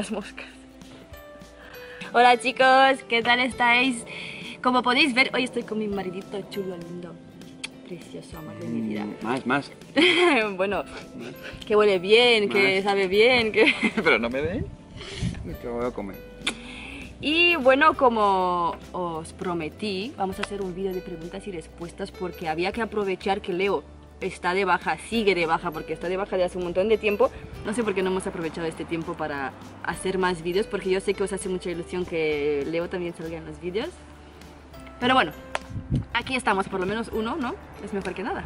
las moscas. Hola chicos, ¿qué tal estáis? Como podéis ver, hoy estoy con mi maridito chulo, lindo, precioso, amor de mi vida. Mm, Más, más. bueno, que huele bien, que Más. sabe bien, que... Pero no me den. Que voy a comer. Y bueno, como os prometí, vamos a hacer un vídeo de preguntas y respuestas porque había que aprovechar que Leo está de baja, sigue de baja porque está de baja de hace un montón de tiempo. No sé por qué no hemos aprovechado este tiempo para hacer más vídeos porque yo sé que os hace mucha ilusión que Leo también salga en los vídeos. Pero bueno, aquí estamos, por lo menos uno, ¿no? Es mejor que nada.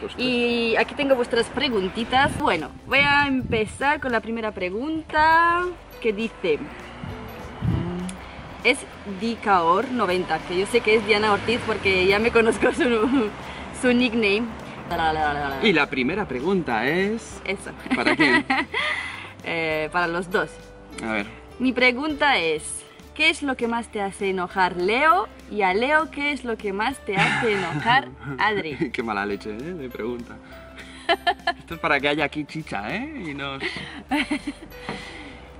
Pues, Y aquí tengo vuestras preguntitas. Bueno, voy a empezar con la primera pregunta que dice... Es Dicaor90, que yo sé que es Diana Ortiz porque ya me conozco su, su nickname. Y la primera pregunta es... Eso. ¿Para quién? Eh, para los dos. A ver. Mi pregunta es, ¿qué es lo que más te hace enojar Leo? Y a Leo, ¿qué es lo que más te hace enojar Adri? Qué mala leche, ¿eh? De pregunta. Esto es para que haya aquí chicha, ¿eh? Y nos...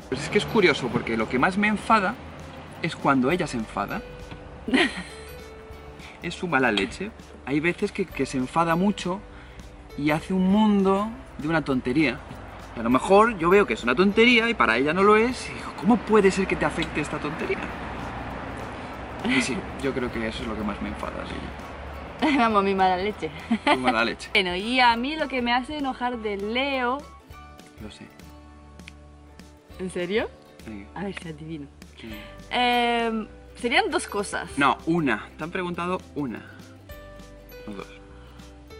Pues es que es curioso, porque lo que más me enfada es cuando ella se enfada. Es su mala leche. Hay veces que, que se enfada mucho y hace un mundo de una tontería. Y a lo mejor yo veo que es una tontería y para ella no lo es. Y digo, ¿cómo puede ser que te afecte esta tontería? Y sí, yo creo que eso es lo que más me enfada, sí. Vamos, mi mala leche. Su mala leche. Bueno, y a mí lo que me hace enojar de Leo... Lo sé. ¿En serio? Sí. A ver si adivino. Sí. Em, serían dos cosas. No, una. Te han preguntado una. O dos.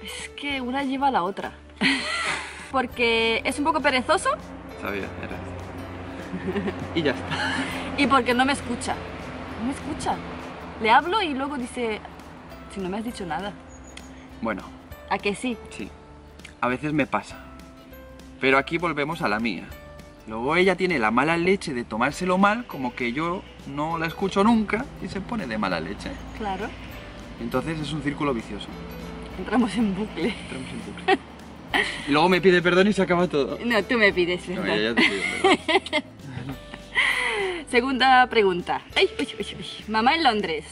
Es que una lleva a la otra. porque es un poco perezoso Sabía, era. Y ya está. y porque no me escucha. No me escucha. Le hablo y luego dice, si no me has dicho nada. Bueno, ¿A que sí? sí. A veces me pasa. Pero aquí volvemos a la mía. Luego ella tiene la mala leche de tomárselo mal, como que yo no la escucho nunca y se pone de mala leche. Claro. Entonces es un círculo vicioso. Entramos en bucle. Entramos en bucle. Y luego me pide perdón y se acaba todo. No, tú me pides, No, ¿verdad? ya, te pido perdón. Segunda pregunta. Ay, uy, uy, uy. Mamá en Londres.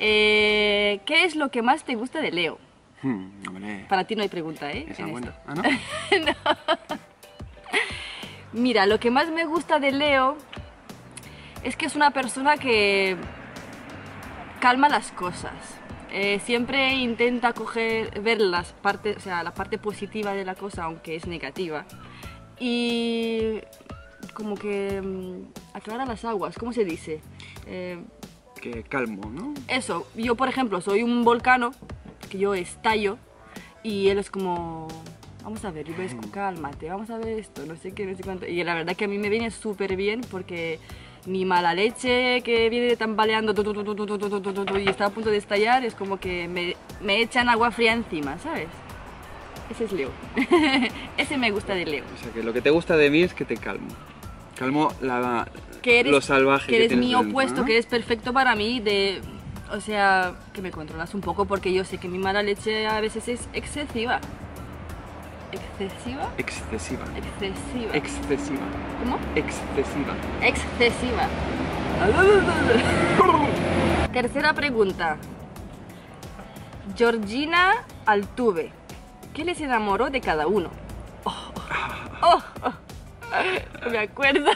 Eh, ¿Qué es lo que más te gusta de Leo? Hmm, hombre, Para ti no hay pregunta, ¿eh? esa En buena. esto. Ah, ¿no? Mira, lo que más me gusta de Leo es que es una persona que calma las cosas. Eh, siempre intenta coger, ver las partes, o sea, la parte positiva de la cosa, aunque es negativa. Y como que mm, aclara las aguas, ¿cómo se dice? Eh, Que calmo, ¿no? eso, yo por ejemplo soy un volcano, que yo estallo, y él es como, vamos a ver Ribescu, cálmate, vamos a ver esto, no sé qué, no sé cuánto. Y la verdad que a mí me viene súper bien porque mi mala leche que viene tambaleando tu, tu, tu, y está a punto de estallar es como que me, me echan agua fría encima, ¿sabes? Ese es Leo. Ese me gusta de Leo. O sea, que lo que te gusta de mí es que te calmo. Calmo la, que eres, lo salvaje que eres que mi dentro, opuesto, que eres perfecto para mí de... O sea, que me controlas un poco porque yo sé que mi mala leche a veces es excesiva. ¿Excesiva? Excesiva. Excesiva. Excesiva. ¿Cómo? Excesiva. Excesiva. Tercera pregunta. Georgina Altuve. ¿Qué les enamoró de cada uno? Oh, oh, oh, oh. Me acuerdo.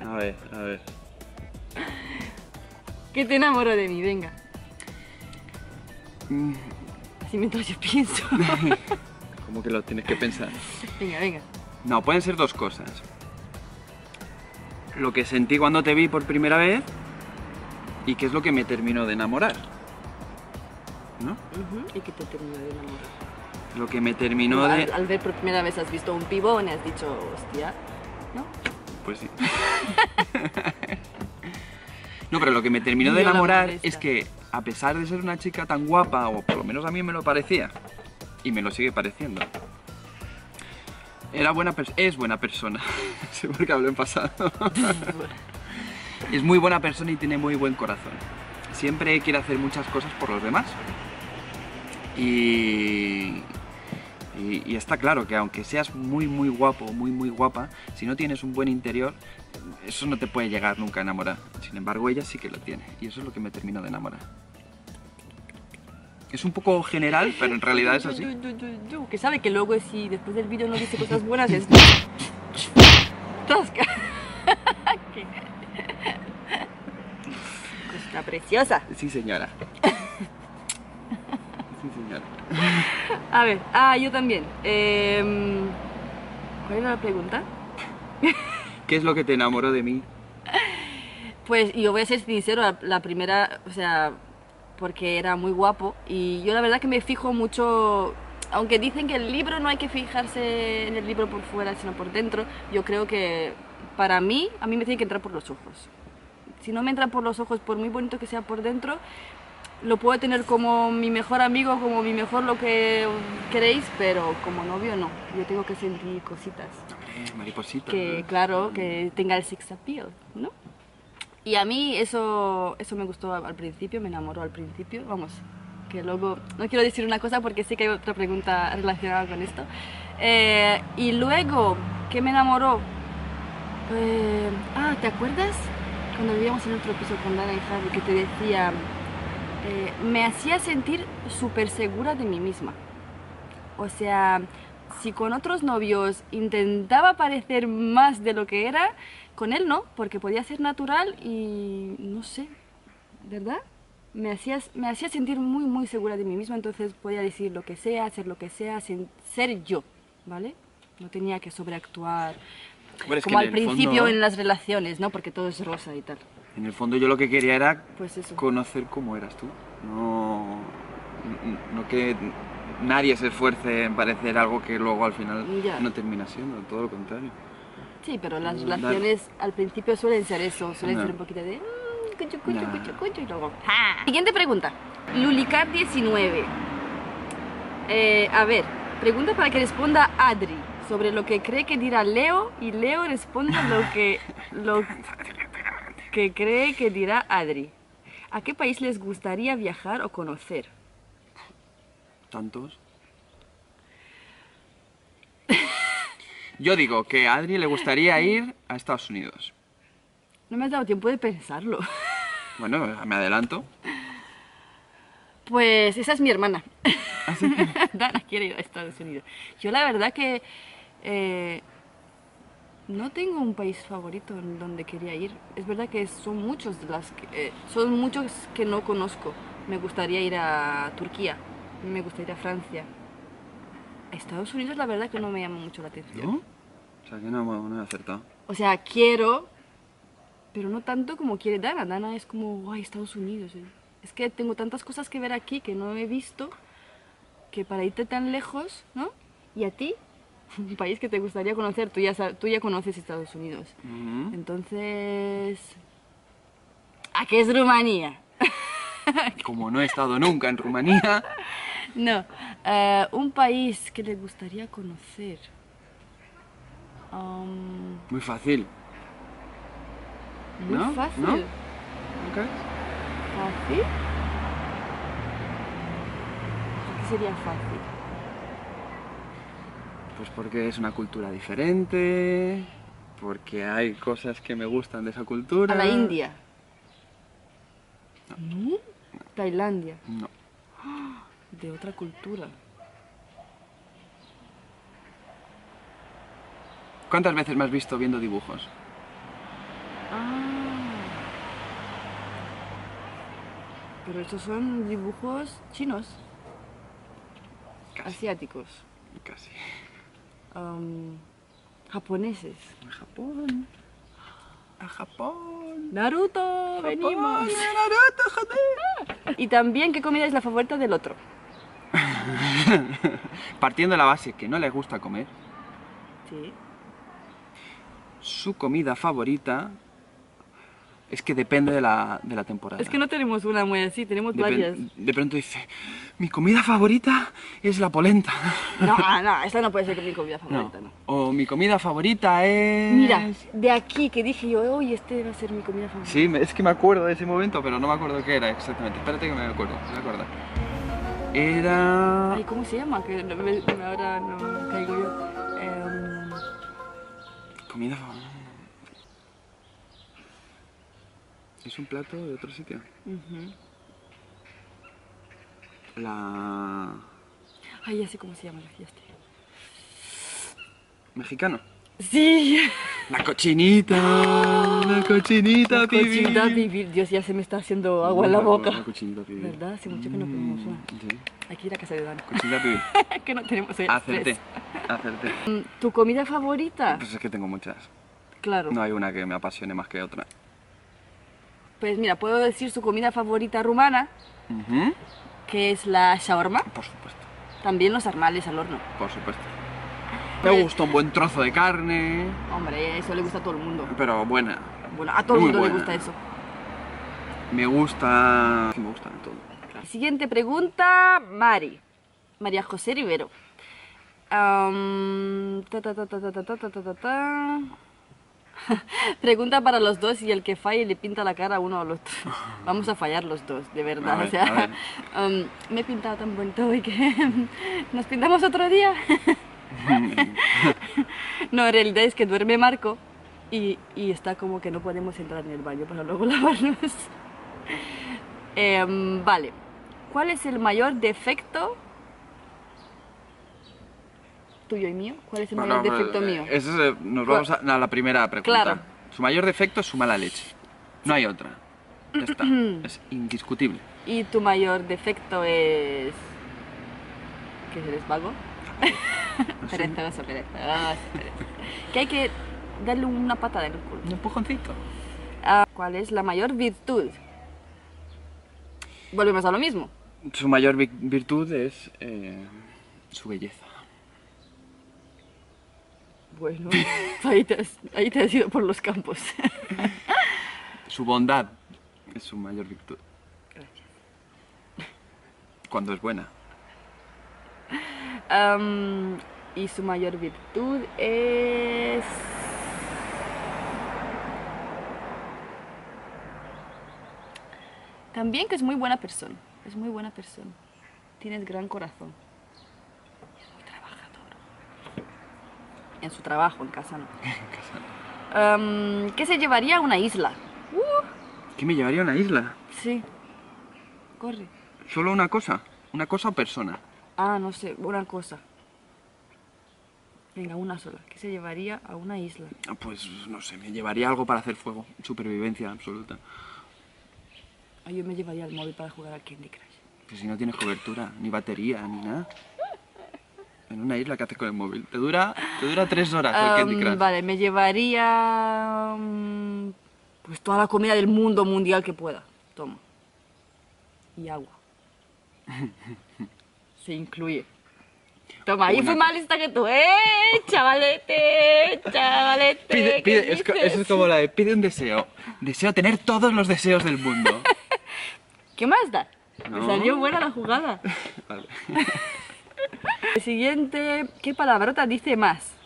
A ver, a ver. ¿Qué te enamoró de mí? Venga. Mm, Así mientras yo pienso. Como que lo tienes que pensar. venga, venga. No, pueden ser dos cosas. Lo que sentí cuando te vi por primera vez y qué es lo que me terminó de enamorar. ¿No? ¿Y qué te terminó de enamorar? Lo que me terminó de... al, al ver por primera vez has visto un pibón y has dicho, hostia, ¿no? Pues sí. No, pero lo que me terminó de enamorar es que, a pesar de ser una chica tan guapa, o por lo menos a mí me lo parecía, y me lo sigue pareciendo, era buena es buena persona. sí, porque hablo en pasado. Es muy buena persona y tiene muy buen corazón. Siempre quiere hacer muchas cosas por los demás. Y, y, y está claro que aunque seas muy muy guapo, muy muy guapa, si no tienes un buen interior, eso no te puede llegar nunca a enamorar. Sin embargo, ella sí que lo tiene. Y eso es lo que me termina de enamorar. Es un poco general, pero en realidad es así. Que sabe que luego si después del vídeo no dice cosas buenas es... Tasca. Qué- Cosa preciosa. Sí, señora. Sí, señora. A ver, ah, yo también. Em, ¿Cuál era la pregunta? ¿Qué es lo que te enamoró de mí? Pues yo voy a ser sincero, la, la primera, o sea, porque era muy guapo y yo la verdad que me fijo mucho, aunque dicen que el libro no hay que fijarse en el libro por fuera, sino por dentro, yo creo que para mí, a mí me tiene que entrar por los ojos. Si no me entra por los ojos, por muy bonito que sea por dentro, lo puedo tener como mi mejor amigo, como mi mejor lo que queréis, pero como novio no. Yo tengo que sentir cositas Hombre, mariposita. que claro, que tenga el sex appeal, ¿no? Y a mí eso, eso me gustó al principio, me enamoró al principio, vamos, que luego, no quiero decir una cosa porque sé que hay otra pregunta relacionada con esto. Eh, y luego, ¿qué me enamoró? Eh, ah, ¿te acuerdas? Cuando vivíamos en otro piso con Dana y Javi, que te decía, eh, me hacía sentir súper segura de mí misma. O sea, si con otros novios intentaba parecer más de lo que era, con él no, porque podía ser natural y no sé, ¿verdad? Me hacía, me hacía sentir muy, muy segura de mí misma, entonces podía decir lo que sea, hacer lo que sea, sin ser yo, ¿vale? No tenía que sobreactuar, Bueno, como al principio fondo- en las relaciones, ¿no? Porque todo es rosa y tal. En el fondo yo lo que quería era Pues conocer cómo eras tú. No, no que nadie se esfuerce en parecer algo que luego al final Ya. no termina siendo, todo lo contrario. Sí, pero las Dar- relaciones al principio suelen ser eso, suelen No. ser un poquito de... mm, cuchu, cuchu, Nah. cuchu, cuchu, y luego... ¡ja! Siguiente pregunta. Lulicar19. Eh, a ver, pregunta para que responda Adri sobre lo que cree que dirá Leo y Leo responde lo que, lo que cree que dirá Adri. ¿A qué país les gustaría viajar o conocer? ¿Tantos? Yo digo que a Adri le gustaría ir a Estados Unidos. No me has dado tiempo de pensarlo. Bueno, me adelanto. Pues esa es mi hermana. Dana quiere ir a Estados Unidos. Yo la verdad que eh, no tengo un país favorito en donde quería ir. Es verdad que son muchos de las que, eh, son muchos que no conozco. Me gustaría ir a Turquía, me gustaría ir a Francia. Estados Unidos la verdad que no me llama mucho la atención. ¿No? O sea que no, no he acertado. O sea, quiero, pero no tanto como quiere Dana. Dana es como, guay, Estados Unidos. eh". Es que tengo tantas cosas que ver aquí que no he visto, que para irte tan lejos, ¿no? ¿Y a ti? Un país que te gustaría conocer, tú ya, tú ya conoces Estados Unidos. Ujú. Entonces... ¿A qué es Rumanía? Como no he estado nunca en Rumanía, No, eh, un país que le gustaría conocer. Um, muy fácil. muy ¿No? fácil. ¿No? ¿No crees? ¿Fácil? ¿Por qué sería fácil? Pues porque es una cultura diferente, porque hay cosas que me gustan de esa cultura. A la India. ¿No? Tailandia. No. De otra cultura. ¿Cuántas veces me has visto viendo dibujos? Ah. Pero estos son dibujos chinos, Casi. asiáticos, Casi. am, japoneses. A Japón. A Japón. Naruto, venimos. Japón, Naruto, joder. Y también, ¿qué comida es la favorita del otro? Partiendo de la base que no le gusta comer, Sí. su comida favorita es que depende de la, de la temporada. Es que no tenemos una muy así, tenemos Depen- varias. de pronto dice, Mi comida favorita es la polenta. No, no, esta no puede ser mi comida favorita, no. O mi comida favorita es... Mira, de aquí que dije yo, uy, este va a ser mi comida favorita. Sí, es que me acuerdo de ese momento, pero no me acuerdo qué era exactamente. Espérate que me acuerdo, me acuerdo. Era... Ay, ¿cómo se llama? Que no me- ahora no caigo yo. Em, Comida favorita... ¿Es un plato de otro sitio? La... Ay, ya sé cómo se llama la fiesta. Mexicano. Sí, La cochinita, la cochinita, la pibil. cochinita pibil. Dios, ya se me está haciendo agua en la boca. La cochinita pibil. ¿Verdad? Hace mucho que no comemos una. Mm, Sí, Hay que ir a casa de Dan. cochinita pibil. que no tenemos hoy Acerté, estrés. acerté. Mm, ¿Tu comida favorita? Pues es que tengo muchas. Claro. No hay una que me apasione más que otra. Pues mira, puedo decir su comida favorita rumana, Ujú, que es la shawarma. Por supuesto, También los armales al horno. por supuesto. Te gusta un buen trozo de carne. Hombre, eso le gusta a todo el mundo. Pero buena. Bueno, a todo el mundo le gusta eso. Me gusta. Me gusta todo. Siguiente pregunta, Mari. María José Rivero. Pregunta para los dos y el que falle le pinta la cara a uno al otro. Vamos a fallar los dos, de verdad. Ver, me he pintado tan bonito y que nos pintamos otro día. no, en realidad es que duerme Marco y, y está como que no podemos entrar en el baño para luego lavarnos. Em, vale. ¿Cuál es el mayor defecto tuyo y mío? ¿Cuál es el mayor defecto eh, mío? Eso es, nos vamos a, a la primera pregunta. Claro. Su mayor defecto es su mala leche. No hay otra. Ya está. es indiscutible. Y tu mayor defecto es... ¿Que eres vago? Perezoso, perezoso. Que hay que darle una patada en el culo. Un empujoncito. Ah, ¿Cuál es la mayor virtud? Volvemos a lo mismo. Su mayor vi- virtud es eh, su belleza. Bueno, ahí te, has, ahí te has ido por los campos. Su bondad es su mayor virtud. Gracias. Cuando es buena. Y su mayor virtud es... También que es muy buena persona. Es muy buena persona. Tienes gran corazón. Y es muy trabajador. En su trabajo, en casa no. Am, ¿Qué se llevaría a una isla? ¿Qué me llevaría a una isla? Sí. Corre. ¿Solo una cosa? ¿Una cosa o persona? Ah, no sé, una cosa. Venga, una sola. ¿Qué se llevaría a una isla? Ah, Pues no sé, me llevaría algo para hacer fuego. Supervivencia absoluta. Ah, yo me llevaría el móvil para jugar al Candy Crush. Pues si no tienes cobertura, ni batería, ni nada. En una isla, ¿qué haces con el móvil? Te dura, te dura tres horas el Candy Am, Crush. vale, me llevaría mm, pues toda la comida del mundo mundial que pueda. Toma. Y agua. Se incluye. Toma, ahí fui más lista que tú, ¿eh? Chavalete, chavalete. Eso es como la de pide un deseo. Deseo tener todos los deseos del mundo. ¿Qué más da? Me salió buena la jugada. Vale. El siguiente, ¿qué palabrota dice más?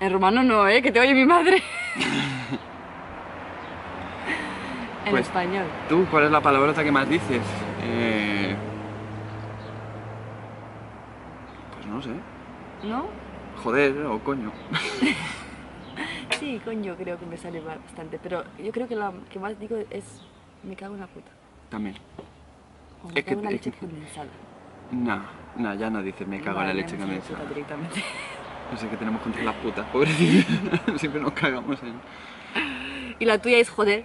En rumano no, ¿eh? Que te oye mi madre. En Pues- español. ¿Tú cuál es la palabrota que más dices? Eh... Pues no sé. ¿No? Joder o coño. Sí, coño, creo que me sale bastante. Pero yo creo que la que más digo es me cago en la puta. También. O me Es que- en la leche que- condensada. No, no, ya no dices me cago en la leche en la condensada. directamente. No sé qué tenemos contra las putas, pobrecillas. Siempre nos cagamos en... Y la tuya es joder.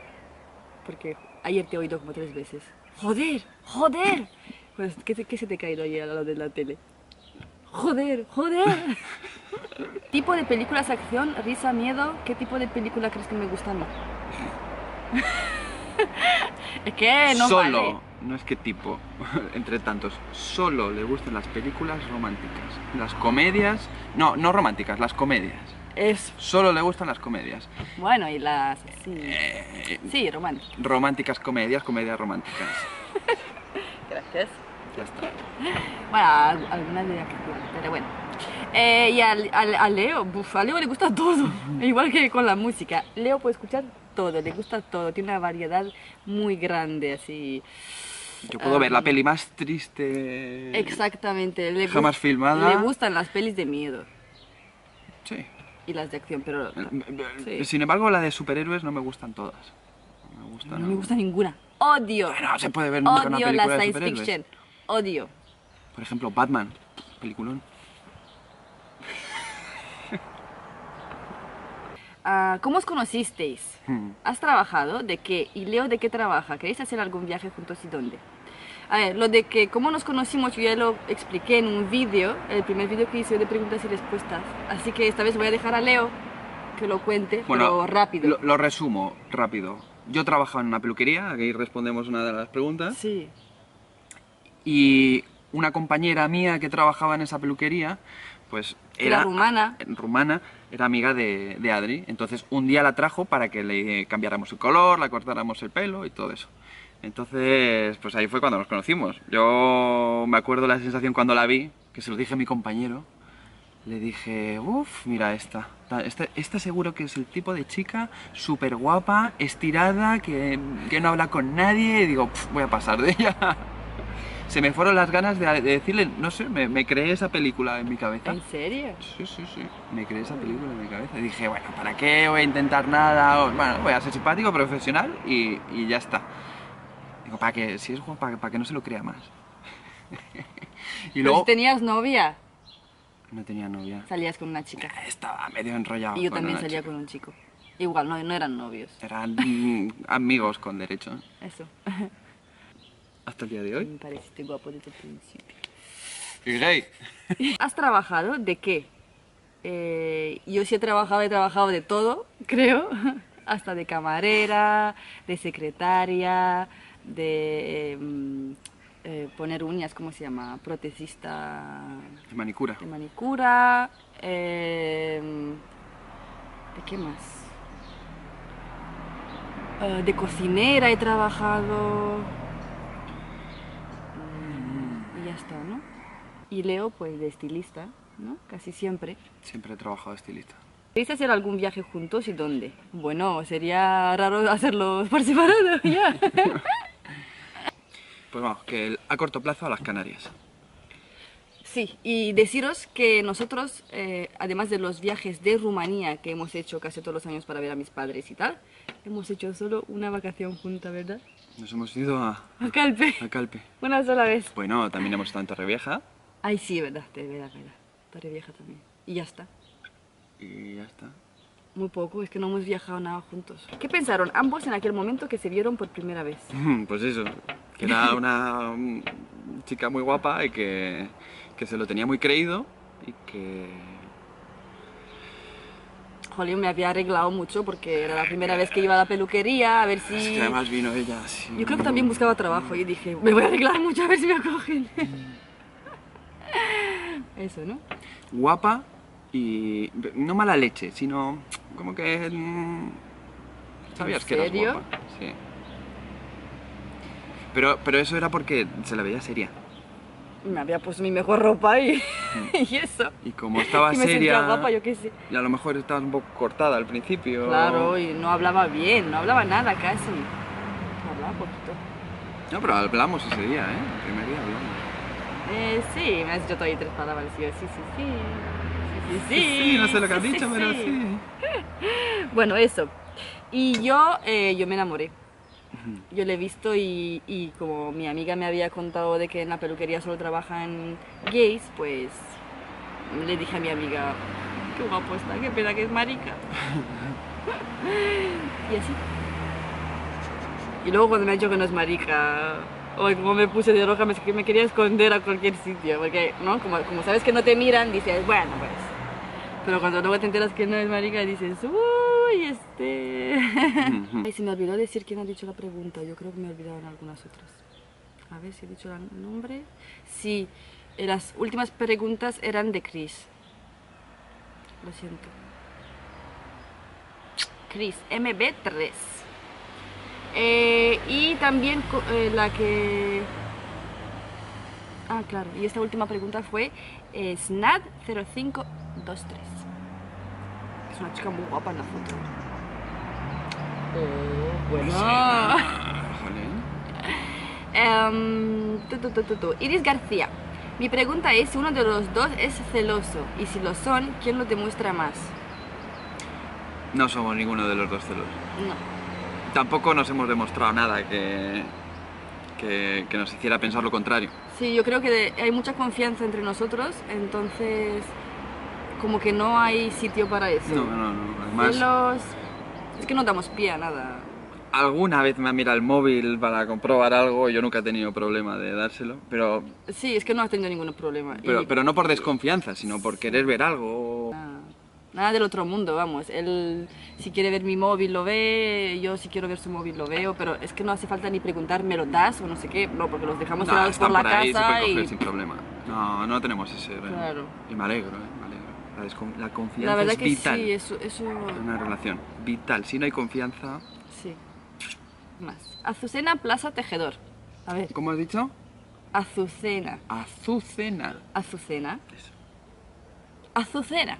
Porque ayer te he oído como tres veces. ¡Joder! ¡Joder! Pues, ¿qué, te- qué se te ha caído ayer a lo de la tele? ¡Joder! ¡Joder! ¿Tipo de películas acción, risa, miedo? ¿Qué tipo de película crees que me gusta a mí? es que no solo, vale. no es que tipo, entre tantos, solo le gustan las películas románticas. Las comedias, no, no románticas, las comedias. Es, Solo le gustan las comedias. bueno, y las, sí, Eh, sí, románticas. románticas comedias, comedias románticas. Gracias. Ya está. Bueno, al- algunas de que pero bueno. Eh, y al, al- a Leo, buf, a Leo le gusta todo, igual que con la música. Leo puede escuchar todo, le gusta todo, tiene una variedad muy grande, así. Yo puedo ver la peli más triste. Exactamente. Le Jamás filmada. Le gustan las pelis de miedo Sí. Y las de acción, pero Sí. Sin embargo, la de superhéroes no me gustan todas. No me gustan. no me gusta ninguna. Odio. Bueno, no se puede ver nunca una Odio película la de science superhéroes. fiction. Odio. Por ejemplo, Batman. Peliculón. Ah, ¿Cómo os conocisteis? Hmm. ¿Has trabajado? ¿De qué? ¿Y Leo de qué trabaja? ¿Queréis hacer algún viaje juntos y dónde? A ver, lo de que cómo nos conocimos yo ya lo expliqué en un vídeo, el primer vídeo que hice de preguntas y respuestas. Así que esta vez voy a dejar a Leo que lo cuente, pero rápido. Lo, lo resumo rápido. Yo trabajaba en una peluquería, aquí respondemos una de las preguntas. Sí. Y una compañera mía que trabajaba en esa peluquería, pues Era era rumana. rumana, era amiga de, de Adri. Entonces un día la trajo para que le cambiáramos el color, la cortáramos el pelo y todo eso. Entonces, pues ahí fue cuando nos conocimos. Yo me acuerdo la sensación cuando la vi, que se lo dije a mi compañero. Le dije, uff, mira esta. Ta- Esta, esta seguro que es el tipo de chica súper guapa, estirada, que, que no habla con nadie. Y digo, "Pf, voy a pasar de ella. Se me fueron las ganas de, de decirle, no sé, me, me creé esa película en mi cabeza. ¿En serio? Sí, sí, sí. Me creé esa película en mi cabeza. Y dije, bueno, ¿para qué voy a intentar nada? O, Bueno, voy a ser simpático, profesional y, y ya está. Digo, para que, si es guapa, para que no se lo crea más. y Pero luego... si tenías novia, No tenía novia. salías con una chica. Estaba medio enrollado. Y yo con también una salía chica. con un chico. Igual, no, no eran novios. Eran amigos con derecho. Eso. Hasta el día de hoy. Me pareciste guapo desde el principio. Y gay. ¿Has trabajado de qué? Eh, yo sí he trabajado, he trabajado de todo, creo. Hasta de camarera, de secretaria, de mm, eh, poner uñas, ¿cómo se llama? Protecista Manicura. de manicura. eh, ¿De qué más? Eh, de cocinera he trabajado. Mm, Y ya está, ¿no? Y Leo, pues de estilista, ¿no? Casi siempre. Siempre he trabajado de estilista. ¿Queréis hacer algún viaje juntos y dónde? Bueno, sería raro hacerlo por separado, ya. Pues vamos, que a corto plazo a las Canarias. Sí, y deciros que nosotros, eh, además de los viajes de Rumanía que hemos hecho casi todos los años para ver a mis padres y tal, hemos hecho solo una vacación junta, ¿verdad? Nos hemos ido a, A Calpe, a Calpe. una sola vez. Bueno, también hemos estado en Torrevieja Ay, sí, verdad, de verdad, verdad. Torre Vieja también. Y ya está. y ya está. Muy poco, es que no hemos viajado nada juntos. ¿Qué pensaron ambos en aquel momento que se vieron por primera vez? Pues eso, que era una mm, chica muy guapa y que, que se lo tenía muy creído y que... Jolín, me había arreglado mucho porque era la primera vez que iba a la peluquería, a ver Es si... que además vino ella así... Yo creo que también buscaba trabajo y dije, me voy a arreglar mucho a ver si me acogen. Eso, ¿no? Guapa y... no mala leche, sino como que... mm, Sabías ¿En que eras guapa, sí. Pero, pero eso era porque se la veía seria. Me había puesto mi mejor ropa y, y eso. Y como estaba y me seria... guapa, yo qué sé. Y a lo mejor estabas un poco cortada al principio. Claro, y no hablaba bien, no hablaba nada casi. Hablaba poquito. No, pero hablamos ese día, ¿eh? El primer día hablamos. Eh, sí, me has dicho todavía tres palabras y yo, sí, sí, sí. Sí, sí, sí. Sí, no sé lo que has sí, dicho, sí, pero sí. Bueno, eso. Y yo, eh, yo me enamoré. Yo le he visto y, y como mi amiga me había contado de que en la peluquería solo trabajan gays, pues le dije a mi amiga, qué guapo está, qué pena que es marica. y así. Y luego cuando me ha dicho que no es marica, hoy como me puse de roja, me, me quería esconder a cualquier sitio, porque, ¿no? Como, como sabes que no te miran, dices, bueno, pues... Pero cuando luego te enteras que no es marica, dices, uy, este... Ay, se me olvidó decir quién ha dicho la pregunta, yo creo que me he olvidado en algunas otras. A ver si he dicho el nombre. Sí, eh, las últimas preguntas eran de Chris. Lo siento. Chris, MB3. Eh, y también eh, la que... Ah, claro. Y esta última pregunta fue eh, Snad0523. Es una chica muy guapa en la foto. Oh, bueno. Tu, tu, tu, tu. Iris García. Mi pregunta es si uno de los dos es celoso y si lo son, ¿quién lo demuestra más? No somos ninguno de los dos celos. No. Tampoco nos hemos demostrado nada que, que, que nos hiciera pensar lo contrario. Sí, yo creo que de- hay mucha confianza entre nosotros, entonces como que no hay sitio para eso. No, no, no. Además, Celos... Es que no damos pie a nada. alguna vez me ha mirado el móvil para comprobar algo yo nunca he tenido problema de dárselo. Pero, Sí, es que no has tenido ningún problema. pero, Y pero no por desconfianza, sino por querer ver algo. nada, nada del otro mundo, vamos. Él si quiere ver mi móvil lo ve, yo si quiero ver su móvil lo veo, pero es que no hace falta ni preguntar, ¿me lo das o no sé qué? No, porque los dejamos No, tirados por están la por ahí, se casa pueden coger y... sin problema. No, no tenemos ese. Claro. Y me alegro, ¿eh? La, confianza La verdad es que vital sí, eso, una relación. Vital. Si no hay confianza. Sí. Más. Azucena Plaza Tejedor. A ver, ¿Cómo has dicho? Azucena. Azucena. Azucena. Eso. Azucena.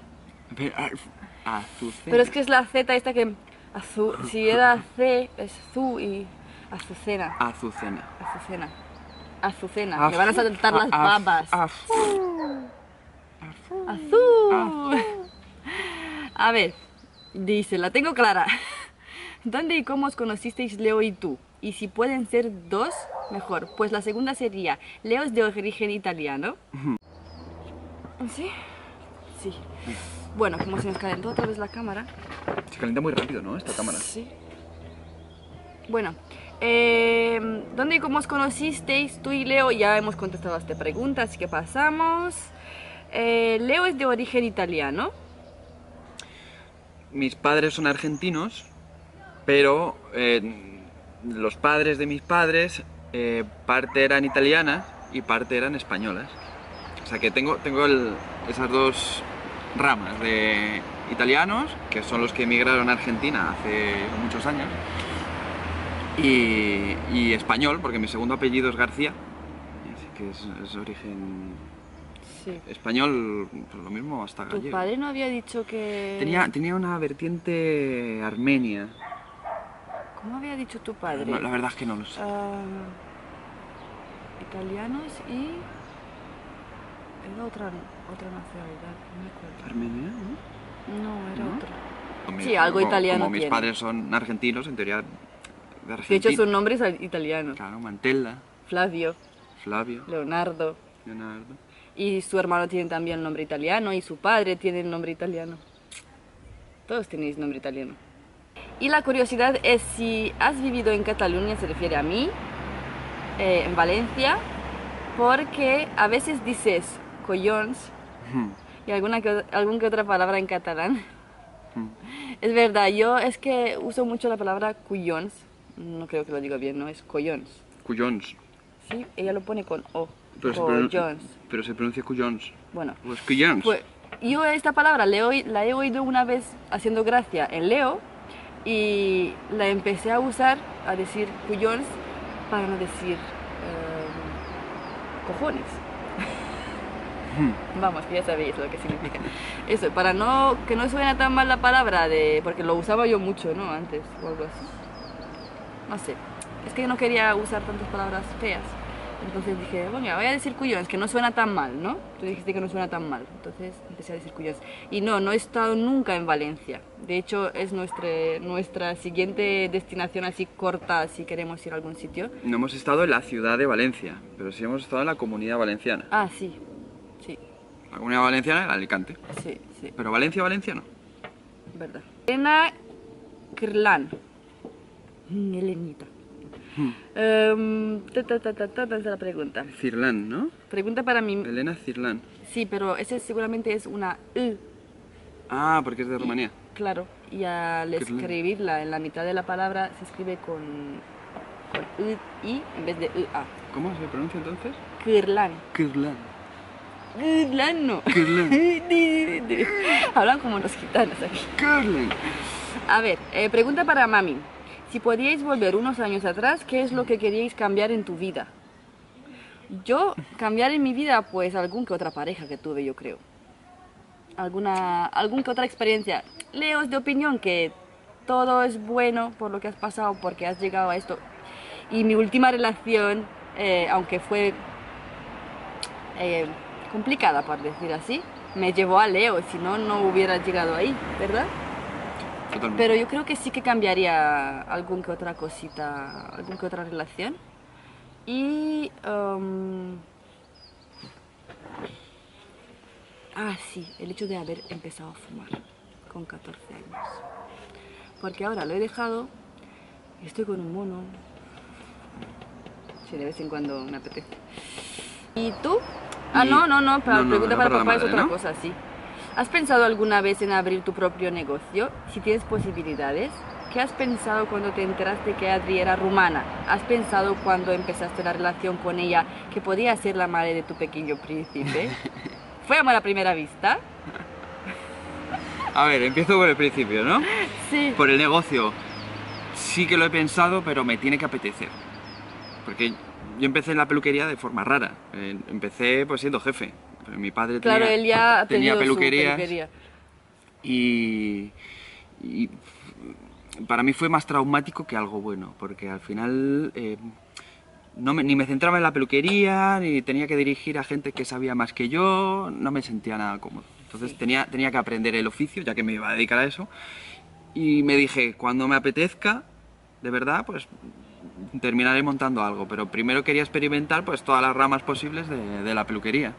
Pero, ah, Azucena. Pero es que es la Z esta que... Azu... Si era C, es Zu y... Azucena. Azucena. Azucena. Azucena. Me van a saltar las babas. ah, Azul. A ver, dice, la tengo clara. ¿Dónde y cómo os conocisteis Leo y tú? Y si pueden ser dos, mejor. Pues la segunda sería, Leo es de origen italiano. ¿Sí? Sí. Bueno, como se nos calentó otra vez la cámara. Se calienta muy rápido, ¿no? Esta cámara. Sí. Bueno, eh, ¿dónde y cómo os conocisteis tú y Leo? Ya hemos contestado a esta pregunta, así que pasamos. Eh, Leo es de origen italiano. Mis padres son argentinos, pero eh, los padres de mis padres, eh, parte eran italianas y parte eran españolas. O sea que tengo, tengo esas dos ramas de italianos, que son los que emigraron a Argentina hace muchos años, y, y español, porque mi segundo apellido es García, así que es, es origen Sí. español, pues lo mismo hasta Tu gallego. padre no había dicho que... Tenía, tenía una vertiente armenia. ¿Cómo había dicho tu padre? No, la verdad es que no lo sé. Ah, italianos y... Era otra, otra nacionalidad, no me acuerdo. ¿Armenia? ¿no? No, era ¿No? otra. Sí, algo como- italiano Como mis tiene. padres son argentinos, en teoría de hecho, su nombre es italiano. Claro, Mantella, Flavio, Flavio, Leonardo. Leonardo. Y su hermano tiene también nombre italiano y su padre tiene nombre italiano. Todos tenéis nombre italiano. Y la curiosidad es si has vivido en Cataluña, se refiere a mí, eh, en Valencia, porque a veces dices collons Hmm, y alguna que, algún que otra palabra en catalán. hmm. Es verdad, yo es que uso mucho la palabra cuyons. No creo que lo digo bien, ¿no? Es collons. Cuyons. Sí, ella lo pone con O. Pero se, Collons. pero se pronuncia cuyons. Bueno, Pues cuyons. Pues yo esta palabra la he, la he oído una vez haciendo gracia en Leo y la empecé a usar, a decir cuyons, para no decir em, cojones. Hmm. Vamos, que ya sabéis lo que significa. Eso, para no que no suena tan mal la palabra de porque lo usaba yo mucho, ¿no? Antes o algo así. No sé. Es que no quería usar tantas palabras feas. Entonces dije, bueno, voy a decir cuyons, que no suena tan mal, ¿no? Tú dijiste que no suena tan mal. Entonces empecé a decir cuyons. Y no, no he estado nunca en Valencia. De hecho, es nuestra, nuestra siguiente destinación así corta si queremos ir a algún sitio. No hemos estado en la ciudad de Valencia, pero sí hemos estado en la comunidad valenciana. Ah, sí. Sí, La comunidad valenciana era Alicante. sí, sí. Pero Valencia, Valencia no. Verdad. Elena Kirlan. Mm, Elenita. Hmm. Em, ta, ta, la pregunta. Cirlán, ¿no? Pregunta para mí. Elena Cirlán. Sí, pero ese seguramente es una E, Ah, porque es de Rumanía. claro. Y al Kirlan. escribirla en la mitad de la palabra se escribe con, con I en vez de A. ¿Cómo se pronuncia entonces? Kirlan. Kirlán. Kirlan no. Kirlan. Hablan como los gitanos aquí. Curly. A ver, eh, pregunta para mami. Si podíais volver unos años atrás, ¿qué es lo que queríais cambiar en tu vida? Yo, cambiar en mi vida, pues algún que otra pareja que tuve, yo creo. Alguna, algún que otra experiencia. Leos de opinión que todo es bueno por lo que has pasado, porque has llegado a esto. Y mi última relación, eh, aunque fue eh, complicada, por decir así, me llevó a Leo, si no, no hubiera llegado ahí, ¿verdad? Totalmente. Pero yo creo que sí que cambiaría algún que otra cosita, algún que otra relación. Y... um, ah, sí, el hecho de haber empezado a fumar con 14 años. Porque ahora lo he dejado y estoy con un mono. Sí, de vez en cuando me apetece. ¿Y tú? Ah, no, no, no, para no, no, pregunta para para papá es madre, otra ¿no? cosa, sí. ¿Has pensado alguna vez en abrir tu propio negocio? Si tienes posibilidades. ¿Qué has pensado cuando te enteraste que Adri era rumana? ¿Has pensado cuando empezaste la relación con ella que podía ser la madre de tu pequeño príncipe? ¿Fue amor a primera vista? A ver, empiezo por el principio, ¿no? Sí. Por el negocio. Sí que lo he pensado, pero me tiene que apetecer. Porque yo empecé en la peluquería de forma rara. Eh, Empecé pues siendo jefe. Mi padre Claro, tenía, él ya tenía peluquerías peluquería. y, y para mí fue más traumático que algo bueno, porque al final eh, no me- ni me centraba en la peluquería, ni tenía que dirigir a gente que sabía más que yo, no me sentía nada cómodo. Entonces Sí. tenía, tenía que aprender el oficio, ya que me iba a dedicar a eso, y me dije, cuando me apetezca, de verdad, pues terminaré montando algo, pero primero quería experimentar pues todas las ramas posibles de, de la peluquería.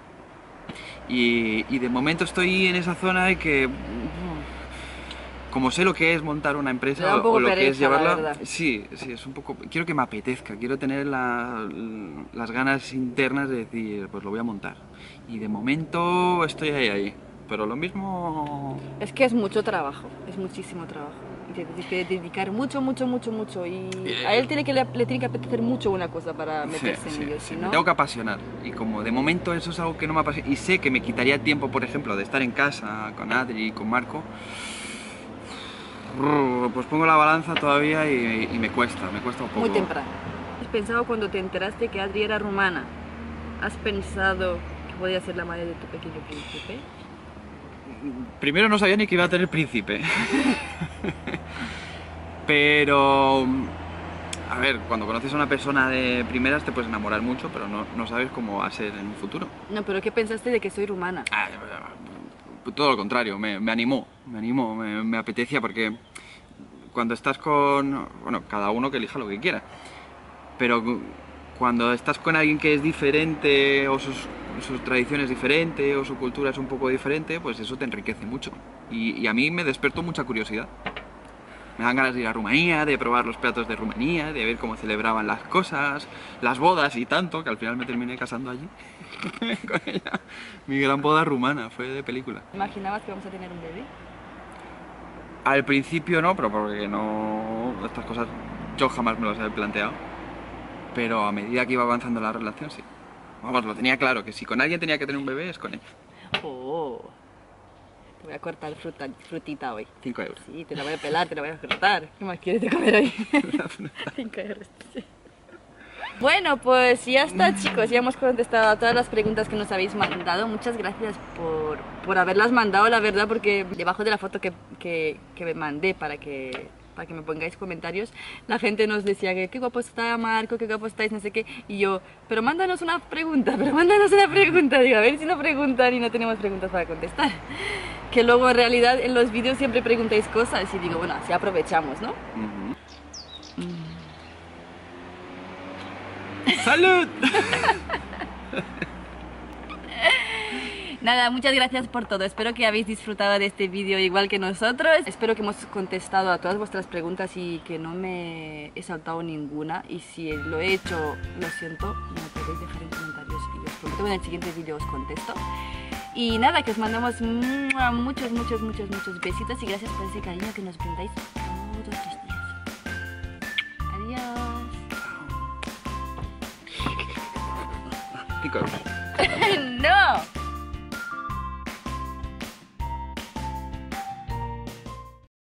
Y, y de momento estoy en esa zona de que, como sé lo que es montar una empresa un o, lo que es llevarla, sí, sí, es un poco, quiero que me apetezca, quiero tener la- las ganas internas de decir, pues lo voy a montar. Y de momento estoy ahí, ahí. Pero lo mismo... Es que es mucho trabajo, es muchísimo trabajo. Te tienes que dedicar mucho, mucho, mucho, mucho. Y a él tiene que, le, le tiene que apetecer mucho una cosa para meterse sí, en ello, sí, me tengo que apasionar. Y como de momento eso es algo que no me apasiona, y sé que me quitaría tiempo, por ejemplo, de estar en casa con Adri y con Marco, pues pongo la balanza todavía y, y me cuesta, me cuesta un poco. Muy temprano. ¿Has pensado cuando te enteraste que Adri era rumana? ¿Has pensado que podía ser la madre de tu pequeño príncipe? Primero no sabía ni que iba a tener príncipe. pero... A ver, cuando conoces a una persona de primeras te puedes enamorar mucho, pero no, no sabes cómo va a ser en un futuro. No, pero ¿qué pensaste de que soy rumana? Ah, todo lo contrario, me, me animó, me animó, me, me apetecía porque cuando estás con, bueno, cada uno que elija lo que quiera, pero cu- cuando estás con alguien que es diferente o sus, sus tradiciones diferentes o su cultura es un poco diferente, pues eso te enriquece mucho y, y a mí me despertó mucha curiosidad. Me dan ganas de ir a Rumanía, de probar los platos de Rumanía, de ver cómo celebraban las cosas, las bodas y tanto, que al final me terminé casando allí con ella. Mi gran boda rumana, fue de película. ¿Imaginabas que vamos a tener un bebé? Al principio no, pero porque no. Estas cosas yo jamás me las he planteado. Pero a medida que iba avanzando la relación, sí. Vamos, lo tenía claro, que si con alguien tenía que tener un bebé es con él. Oh, te voy a cortar fruta, frutita hoy. 5 euros. Sí, te la voy a pelar, te la voy a cortar. ¿Qué más quieres de comer hoy? Cinco euros, sí. Bueno, pues ya está, chicos. Ya hemos contestado a todas las preguntas que nos habéis mandado. Muchas gracias por, por haberlas mandado, la verdad, porque debajo de la foto que, que, que me mandé para que, para que me pongáis comentarios, la gente nos decía que qué guapo está Marco, qué guapo estáis, no sé qué. Y yo, pero mándanos una pregunta, pero mándanos una pregunta. Digo, a ver si no preguntan y no tenemos preguntas para contestar. Que luego en realidad en los vídeos siempre preguntáis cosas y digo, bueno, así aprovechamos, ¿no? Ujú. ¡Salud! Nada, muchas gracias por todo. Espero que habéis disfrutado de este vídeo igual que nosotros. Espero que hemos contestado a todas vuestras preguntas y que no me he saltado ninguna. Y si lo he hecho, lo siento, me lo podéis dejar en comentarios y os prometo que en el siguiente vídeo os contesto. Y nada, que os mandamos muchos, muchos, muchos, muchos besitos y gracias por ese cariño que nos brindáis todos los días. Adiós. 5 euros. ¡No!